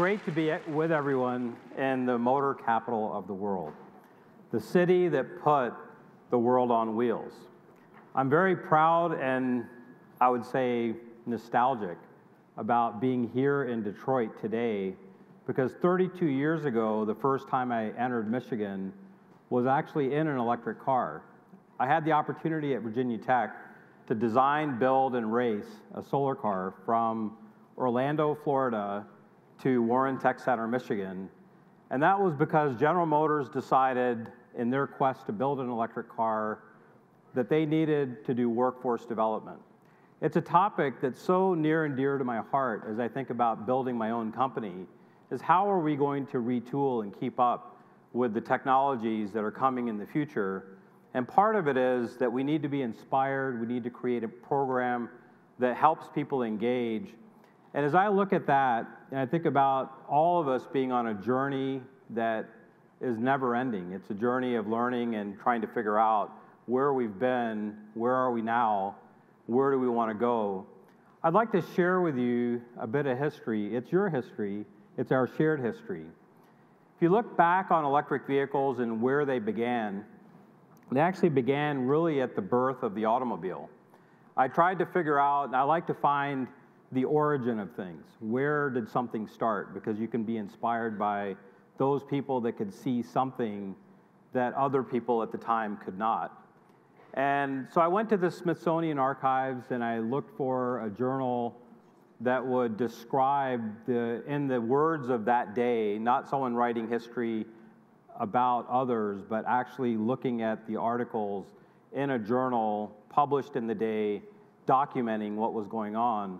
great to be with everyone in the motor capital of the world, the city that put the world on wheels. I'm very proud and I would say nostalgic about being here in Detroit today because 32 years ago, the first time I entered Michigan was actually in an electric car. I had the opportunity at Virginia Tech to design, build, and race a solar car from Orlando, Florida to Warren Tech Center, Michigan. And that was because General Motors decided in their quest to build an electric car that they needed to do workforce development. It's a topic that's so near and dear to my heart as I think about building my own company is how are we going to retool and keep up with the technologies that are coming in the future? And part of it is that we need to be inspired, we need to create a program that helps people engage. And as I look at that, and I think about all of us being on a journey that is never ending, it's a journey of learning and trying to figure out where we've been, where are we now, where do we want to go. I'd like to share with you a bit of history. It's your history, it's our shared history. If you look back on electric vehicles and where they began, they actually began really at the birth of the automobile. I tried to figure out, and I like to find the origin of things. Where did something start? Because you can be inspired by those people that could see something that other people at the time could not. And so I went to the Smithsonian Archives and I looked for a journal that would describe the, in the words of that day, not someone writing history about others, but actually looking at the articles in a journal published in the day documenting what was going on.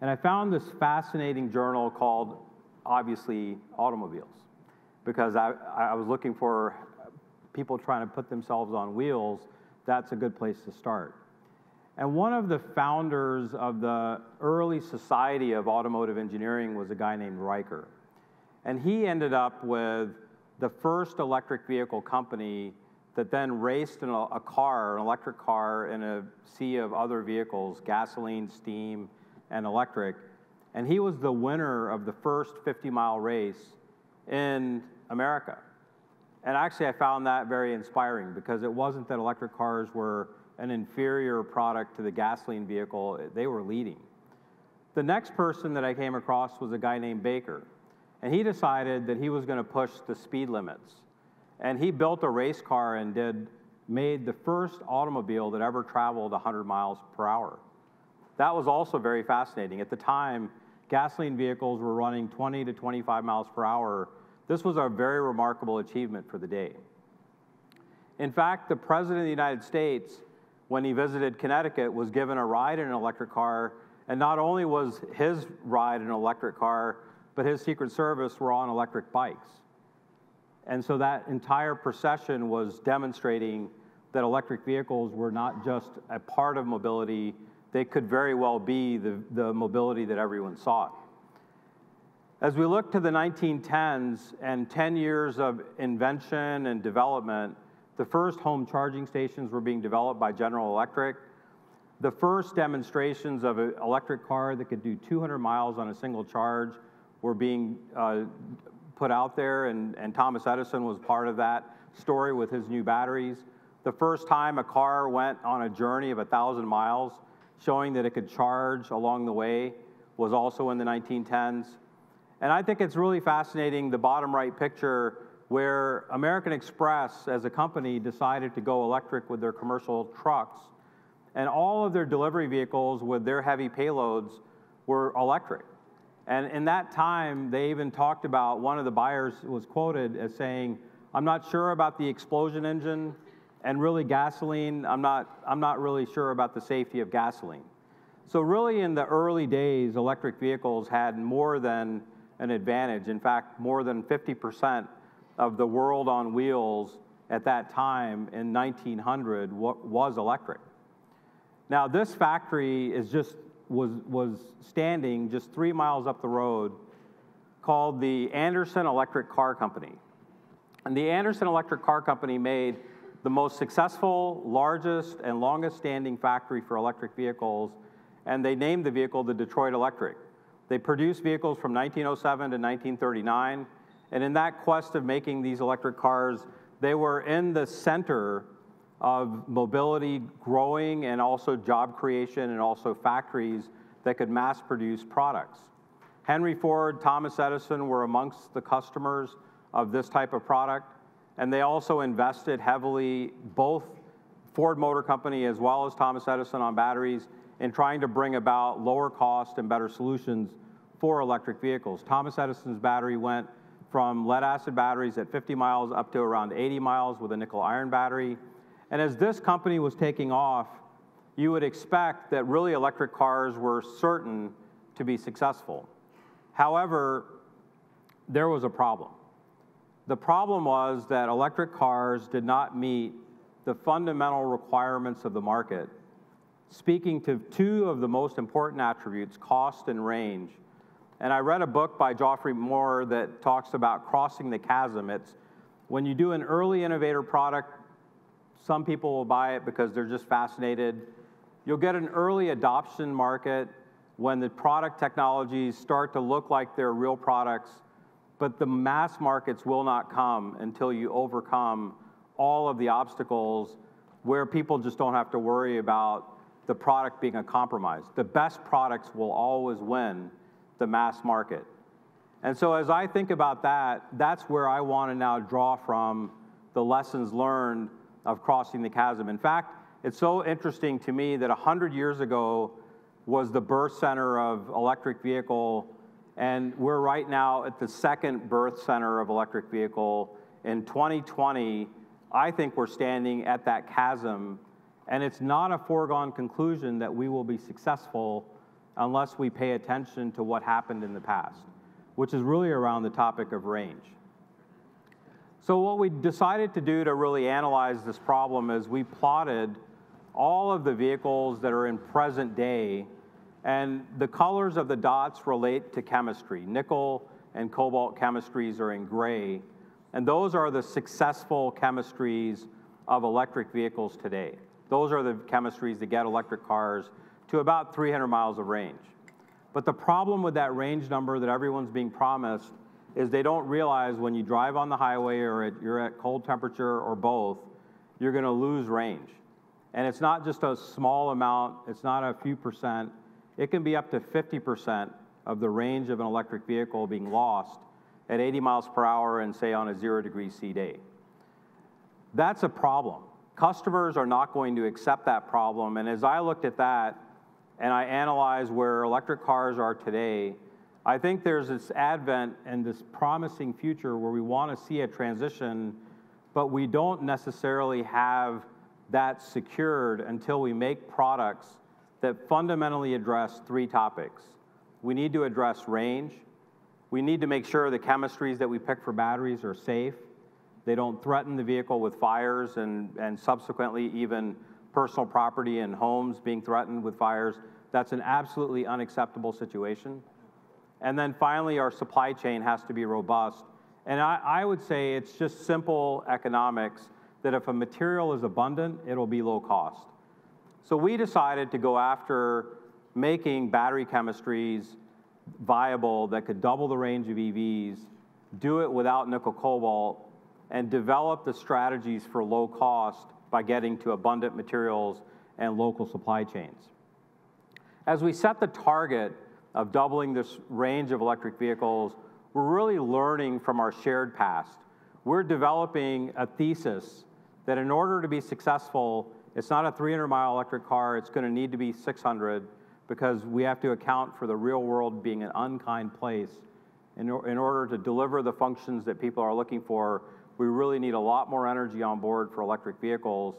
And I found this fascinating journal called, obviously, Automobiles, because I, I was looking for people trying to put themselves on wheels. That's a good place to start. And one of the founders of the early Society of Automotive Engineering was a guy named Riker. And he ended up with the first electric vehicle company that then raced in a, a car, an electric car, in a sea of other vehicles gasoline, steam, and electric. And he was the winner of the first 50 mile race in America. And actually, I found that very inspiring because it wasn't that electric cars were an inferior product to the gasoline vehicle, they were leading. The next person that I came across was a guy named Baker. And he decided that he was going to push the speed limits. And he built a race car and did, made the first automobile that ever traveled 100 miles per hour. That was also very fascinating. At the time, gasoline vehicles were running 20 to 25 miles per hour. This was a very remarkable achievement for the day. In fact, the President of the United States when he visited Connecticut, was given a ride in an electric car. And not only was his ride in an electric car, but his Secret Service were on electric bikes. And so that entire procession was demonstrating that electric vehicles were not just a part of mobility, they could very well be the, the mobility that everyone sought. As we look to the 1910s and 10 years of invention and development, the first home charging stations were being developed by General Electric. The first demonstrations of an electric car that could do 200 miles on a single charge were being uh, put out there, and, and Thomas Edison was part of that story with his new batteries. The first time a car went on a journey of 1,000 miles, showing that it could charge along the way, was also in the 1910s. And I think it's really fascinating, the bottom right picture where American Express, as a company, decided to go electric with their commercial trucks, and all of their delivery vehicles with their heavy payloads were electric. And in that time, they even talked about one of the buyers was quoted as saying, I'm not sure about the explosion engine and really gasoline. I'm not, I'm not really sure about the safety of gasoline. So, really, in the early days, electric vehicles had more than an advantage. In fact, more than 50% of the world on wheels at that time in 1900 was electric. Now, this factory is just, was, was standing just three miles up the road called the Anderson Electric Car Company. And the Anderson Electric Car Company made the most successful, largest, and longest standing factory for electric vehicles, and they named the vehicle the Detroit Electric. They produced vehicles from 1907 to 1939, and in that quest of making these electric cars, they were in the center of mobility growing and also job creation and also factories that could mass produce products. Henry Ford, Thomas Edison were amongst the customers of this type of product, and they also invested heavily, both Ford Motor Company as well as Thomas Edison on batteries, in trying to bring about lower cost and better solutions for electric vehicles. Thomas Edison's battery went from lead acid batteries at 50 miles up to around 80 miles with a nickel iron battery. And as this company was taking off, you would expect that really electric cars were certain to be successful. However, there was a problem. The problem was that electric cars did not meet the fundamental requirements of the market, speaking to two of the most important attributes, cost and range. And I read a book by Geoffrey Moore that talks about crossing the chasm. It's when you do an early innovator product, some people will buy it because they're just fascinated. You'll get an early adoption market when the product technologies start to look like they're real products, but the mass markets will not come until you overcome all of the obstacles where people just don't have to worry about the product being a compromise. The best products will always win the mass market. And so as I think about that, that's where I want to now draw from the lessons learned of crossing the chasm. In fact, it's so interesting to me that 100 years ago was the birth center of electric vehicle, and we're right now at the second birth center of electric vehicle. In 2020, I think we're standing at that chasm, and it's not a foregone conclusion that we will be successful unless we pay attention to what happened in the past, which is really around the topic of range. So what we decided to do to really analyze this problem is we plotted all of the vehicles that are in present day, and the colors of the dots relate to chemistry. Nickel and cobalt chemistries are in gray, and those are the successful chemistries of electric vehicles today. Those are the chemistries that get electric cars to about 300 miles of range. But the problem with that range number that everyone's being promised is they don't realize when you drive on the highway or at, you're at cold temperature or both, you're going to lose range. And it's not just a small amount, it's not a few percent. It can be up to 50% of the range of an electric vehicle being lost at 80 miles per hour and say on a zero degree C day. That's a problem. Customers are not going to accept that problem. And as I looked at that and I analyzed where electric cars are today, I think there's this advent and this promising future where we want to see a transition, but we don't necessarily have that secured until we make products that fundamentally address three topics. We need to address range. We need to make sure the chemistries that we pick for batteries are safe. They don't threaten the vehicle with fires and, and subsequently even personal property and homes being threatened with fires. That's an absolutely unacceptable situation. And then finally, our supply chain has to be robust. And I, I would say it's just simple economics that if a material is abundant, it'll be low cost. So we decided to go after making battery chemistries viable that could double the range of EVs, do it without nickel cobalt, and develop the strategies for low cost by getting to abundant materials and local supply chains. As we set the target of doubling this range of electric vehicles, we're really learning from our shared past. We're developing a thesis that in order to be successful, it's not a 300 mile electric car, it's going to need to be 600 because we have to account for the real world being an unkind place. In, in order to deliver the functions that people are looking for, we really need a lot more energy on board for electric vehicles.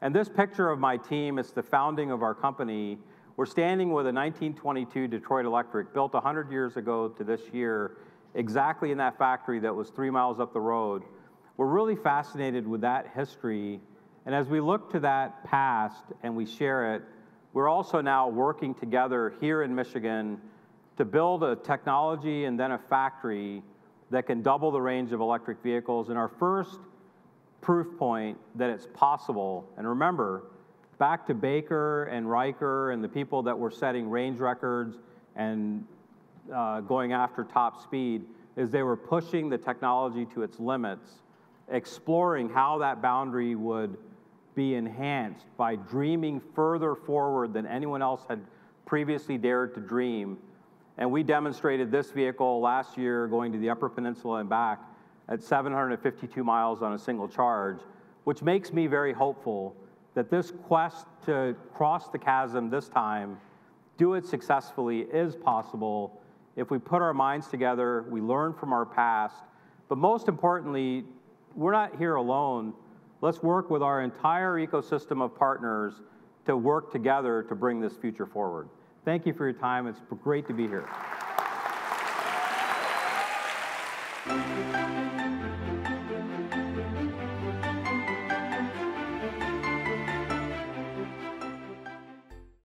And this picture of my team, it's the founding of our company. We're standing with a 1922 Detroit Electric built 100 years ago to this year, exactly in that factory that was three miles up the road. We're really fascinated with that history. And as we look to that past and we share it, we're also now working together here in Michigan to build a technology and then a factory that can double the range of electric vehicles. And our first proof point that it's possible, and remember, back to Baker and Riker and the people that were setting range records and uh, going after top speed is they were pushing the technology to its limits, exploring how that boundary would be enhanced by dreaming further forward than anyone else had previously dared to dream. And we demonstrated this vehicle last year going to the Upper Peninsula and back at 752 miles on a single charge, which makes me very hopeful that this quest to cross the chasm this time, do it successfully, is possible if we put our minds together, we learn from our past, but most importantly, we're not here alone. Let's work with our entire ecosystem of partners to work together to bring this future forward. Thank you for your time. It's great to be here.